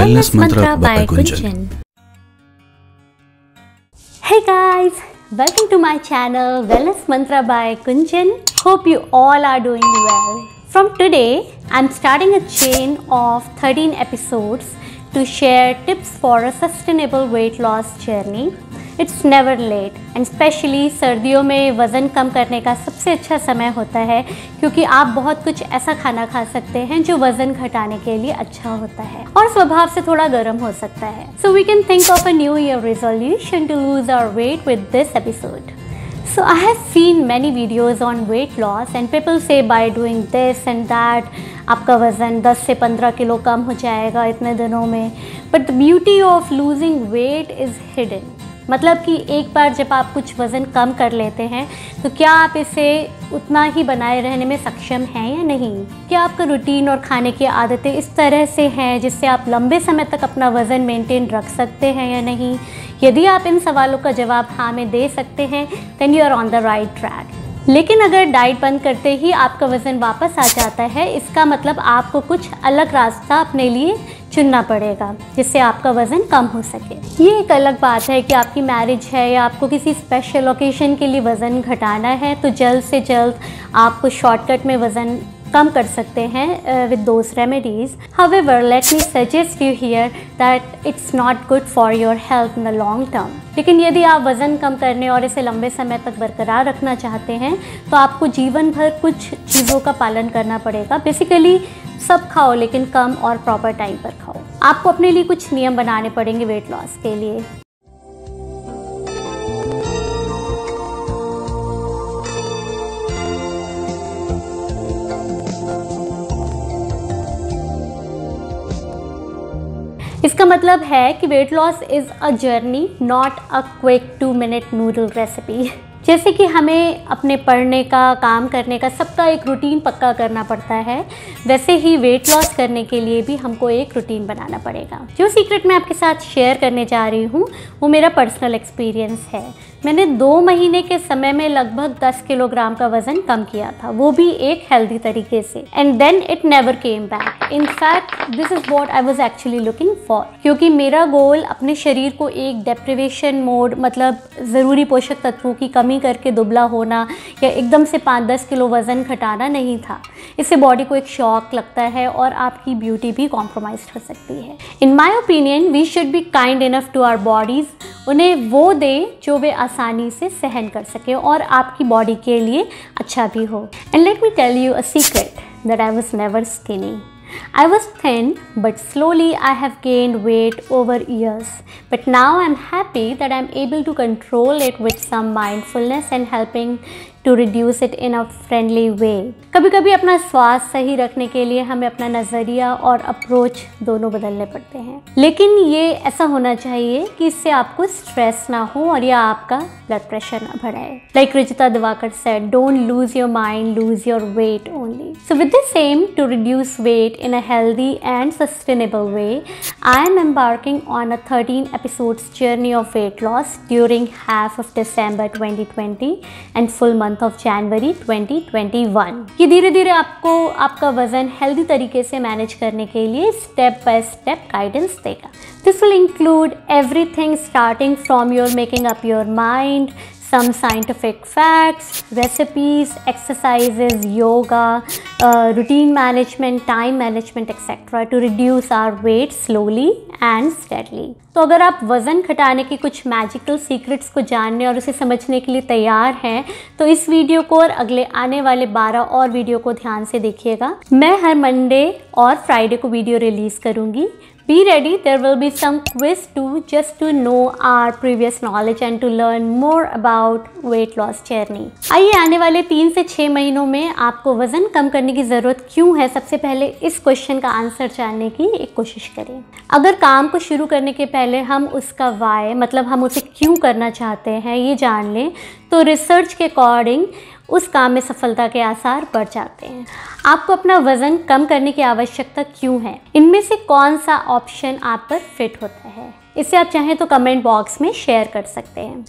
Wellness Mantra by Gunjan. Hey guys, welcome to my channel Wellness Mantra by Kunjan. Hope you all are doing well. From today, I'm starting a chain of 13 episodes to share tips for a sustainable weight loss journey it's never late and specially सर्दियों में वज़न कम करने का सबसे अच्छा समय होता है, क्योंकि आप बहुत कुछ ऐसा खाना खा सकते हैं जो वज़न घटाने के लिए अच्छा होता है, और स्वभाव से थोड़ा गर्म हो सकता है। So we can think of a new year resolution to lose our weight with this episode So I have seen many videos on weight loss, and people say by doing this and that, आपका वज़न 10 से 15 kilo कम हो जाएगा इतने दिनों में। But the beauty of losing weight is hidden मतलब कि एक बार जब आप कुछ वज़न कम कर लेते हैं तो क्या आप इसे उतना ही बनाए रहने में सक्षम हैं या नहीं? क्या आपका रूटीन और खाने की आदतें इस तरह से हैं जिससे आप लंबे समय तक अपना वज़न मेंटेन रख सकते हैं या नहीं? यदि आप इन सवालों का जवाब हाँ में दे सकते हैं then you are on the right track लेकिन अगर डाइट बंद करते ही आपका वज़न वापस आ जाता है, इसका मतलब आपको कुछ अलग रास्ता अपने लिए चुनना पड़ेगा, जिससे आपका वज़न कम हो सके। ये एक अलग बात है कि आपकी मैरिज है या आपको किसी स्पेशल ओकेशन के लिए वज़न घटाना है तो जल्द से जल्द आपको शॉर्टकट में वज़न कम कर सकते हैं with those remedies however let me suggest you here that it's not good for your health in the long term लेकिन यदि आप वज़न कम करने और इसे लंबे समय तक बरकरार रखना चाहते हैं तो आपको जीवन भर कुछ चीज़ों का पालन करना पड़ेगा। बेसिकली सब खाओ, लेकिन कम और प्रॉपर टाइम पर खाओ। आपको अपने लिए कुछ नियम बनाने पड़ेंगे वेट लॉस के लिए। इसका मतलब है कि weight loss is a journey not a quick two minute noodle recipe जैसे कि हमें अपने पढ़ने का, काम करने का सबका एक रूटीन पक्का करना पड़ता है। वैसे ही वेट लॉस करने के लिए भी हमको एक रूटीन बनाना पड़ेगा। जो सीक्रेट मैं आपके साथ शेयर करने जा रही हूँ, वो मेरा पर्सनल एक्सपीरियंस है। मैंने दो महीने के समय में लगभग 10 किलोग्राम का वज़न कम किया था। वो भी एक हेल्दी तरीके से। And then it never came back in fact this is what I was actually looking for क्योंकि मेरा गोल अपने शरीर को एक डेप्रिवेशन मोड मतलब ज़रूरी पोषक तत्वों की कमी करके दुबला होना या एकदम से पाँच दस किलो वज़न घटाना नहीं था। इससे बॉडी को एक शॉक लगता है और आपकी ब्यूटी भी कॉम्प्रोमाइज हो सकती है। In my opinion we should be kind enough to our bodies उन्हें वो दें जो वे आसानी से सहन कर सके और आपकी बॉडी के लिए अच्छा भी हो। And let me tell you a secret that I was never skinny I was thin, but slowly I have gained weight over years. But now I'm happy that I'm able to control it with some mindfulness and helping to reduce it in a friendly way कभी कभी अपना स्वास्थ्य सही रखने के लिए हमें अपना नज़रिया और अप्रोच दोनों बदलने पड़ते हैं। लेकिन ये ऐसा होना चाहिए कि इससे आपको स्ट्रेस ना हो और या आपका ब्लड प्रेशर ना बढ़ाए। Like Ruchita Diwakar said don't lose your mind lose your weight only so with the same to reduce weight in a healthy and sustainable way I am embarking on a thirteen episodes journey of weight loss during half of December twenty and full month month of January 2021 ये धीरे धीरे आपको, आपका वज़न healthy तरीके से manage करने के लिए स्टेप बाय स्टेप गाइडेंस देगा। This will include everything starting from your making up your mind some scientific facts, recipes, exercises, yoga, uh, routine management, time management, etc. to reduce our weight slowly and steadily. तो अगर आप वज़न घटाने की कुछ magical secrets को जानने और उसे समझने के लिए तैयार हैं तो इस वीडियो को और अगले आने वाले 12 और वीडियो को ध्यान से देखिएगा मैं हर मंडे और फ्राइडे को वीडियो रिलीज़ करूँगी Be ready, there will be some quiz too just to know our previous knowledge and to learn more about weight loss journey. आइए आने वाले तीन से छः महीनों में आपको वज़न कम करने की ज़रूरत क्यों है सबसे पहले इस क्वेश्चन का आंसर जानने की एक कोशिश करें अगर काम को शुरू करने के पहले हम उसका वाय मतलब हम उसे क्यों करना चाहते हैं ये जान लें तो रिसर्च के अकॉर्डिंग उस काम में सफलता के आसार बढ़ जाते हैं। आपको अपना वज़न कम करने की आवश्यकता क्यों है? इनमें से कौन सा ऑप्शन आप पर फिट होता है? इसे आप चाहें तो कमेंट बॉक्स में शेयर कर सकते हैं।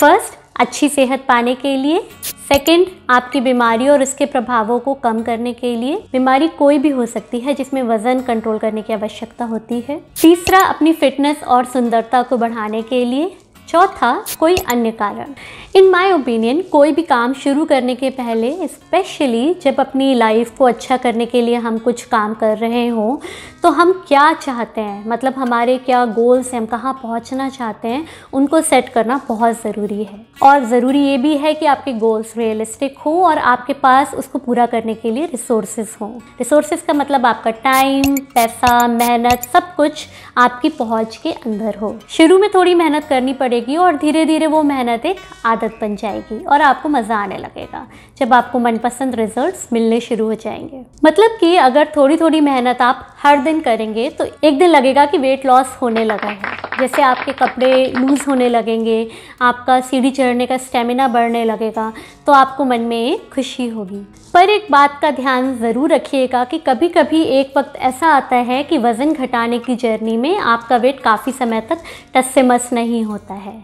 फ़र्स्ट, अच्छी सेहत पाने के लिए। सेकंड, आपकी बीमारी और उसके प्रभावों को कम करने के लिए। बीमारी कोई भी हो सकती है जिसमें वज़न कंट्रोल करने की आवश्यकता होती है। तीसरा, अपनी फिटनेस और सुंदरता को बढ़ाने के लिए। चौथा, कोई अन्य कारण। इन माई ओपिनियन कोई भी काम शुरू करने के पहले स्पेशली जब अपनी लाइफ को अच्छा करने के लिए हम कुछ काम कर रहे हों तो हम क्या चाहते हैं? मतलब हमारे क्या गोल्स हैं? हम कहाँ पहुँचना चाहते हैं? उनको सेट करना बहुत ज़रूरी है। और ज़रूरी ये भी है कि आपके गोल्स रियलिस्टिक हों और आपके पास उसको पूरा करने के लिए रिसोर्सेज हों। रिसोर्सेज का मतलब आपका टाइम पैसा, मेहनत, सब कुछ आपकी पहुँच के अंदर हो। शुरू में थोड़ी मेहनत करनी पड़ेगी। और धीरे धीरे वो मेहनत एक आदत आदत बन जाएगी और आपको मज़ा आने लगेगा। जब आपको मनपसंद रिजल्ट्स मिलने शुरू हो जाएँगे। मतलब कि अगर थोड़ी थोड़ी मेहनत आप हर दिन करेंगे तो एक दिन लगेगा कि वेट लॉस होने लगा है। जैसे आपके कपड़े लूज़ होने लगेंगे, आपका सीढ़ी चढ़ने का स्टेमिना बढ़ने लगेगा तो आपको मन में खुशी होगी। पर एक बात का ध्यान ज़रूर रखिएगा कि कभी कभी एक वक्त ऐसा आता है कि वज़न घटाने की जर्नी में आपका वेट काफ़ी समय तक टस से मस नहीं होता है।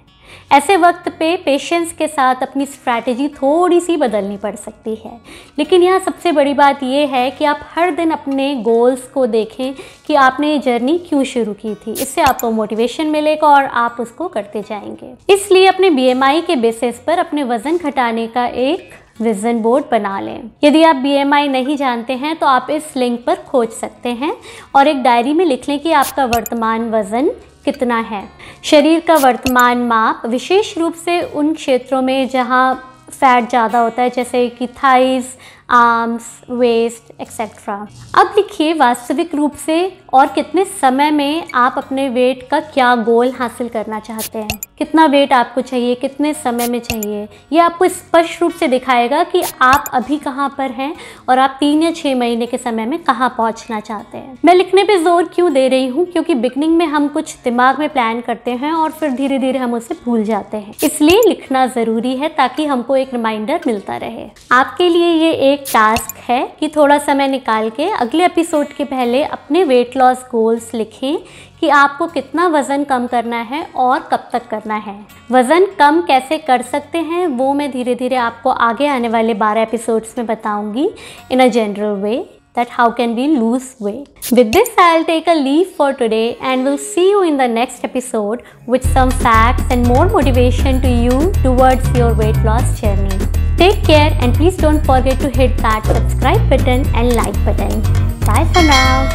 ऐसे वक्त पे पेशेंस के साथ अपनी स्ट्रैटेजी थोड़ी सी बदलनी पड़ सकती है। लेकिन यहाँ सबसे बड़ी बात यह है कि आप हर दिन अपने गोल्स को देखें कि आपने ये जर्नी क्यों शुरू की थी। इससे आपको मोटिवेशन मिलेगा और आप उसको करते जाएँगे। इसलिए अपने बीएमआई के बेसिस पर अपने वज़न घटाने का एक विजन बोर्ड बना लें। यदि आप बीएमआई नहीं जानते हैं तो आप इस लिंक पर खोज सकते हैं और एक डायरी में लिख लें कि आपका वर्तमान वज़न कितना है? शरीर का वर्तमान माप विशेष रूप से उन क्षेत्रों में जहाँ फैट ज़्यादा होता है, जैसे कि थाइज़ आर्म्स वेस्ट एक्सेट्रा अब लिखिए वास्तविक रूप से और कितने समय में आप अपने वेट का क्या गोल हासिल करना चाहते हैं? कितना वेट आपको चाहिए? कितने समय में चाहिए? ये आपको स्पष्ट रूप से दिखाएगा कि आप अभी कहाँ पर हैं और आप तीन या छः महीने के समय में कहाँ पहुँचना चाहते हैं। मैं लिखने पे ज़ोर क्यों दे रही हूँ? क्योंकि बिगनिंग में हम कुछ दिमाग में प्लान करते हैं और फिर धीरे धीरे हम उसे भूल जाते हैं। इसलिए लिखना ज़रूरी है ताकि हमको एक रिमाइंडर मिलता रहे। आपके लिए ये एक टास्क है कि थोड़ा समय निकाल के अगले एपिसोड के पहले अपने वेट लॉस गोल्स लिखें कि आपको कितना वज़न कम करना है और कब तक करना है। वज़न कम कैसे कर सकते हैं, वो मैं धीरे धीरे आपको आगे आने वाले 12 एपिसोड्स में बताऊँगी in a general way that how can be lose weight with this I will take a leave for today and will see you in the next episode with some facts and more motivation to you towards your weight loss journey Take care and please don't forget to hit that subscribe button and like button. Bye for now.